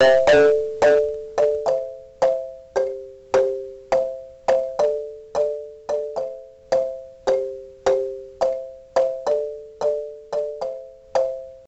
you.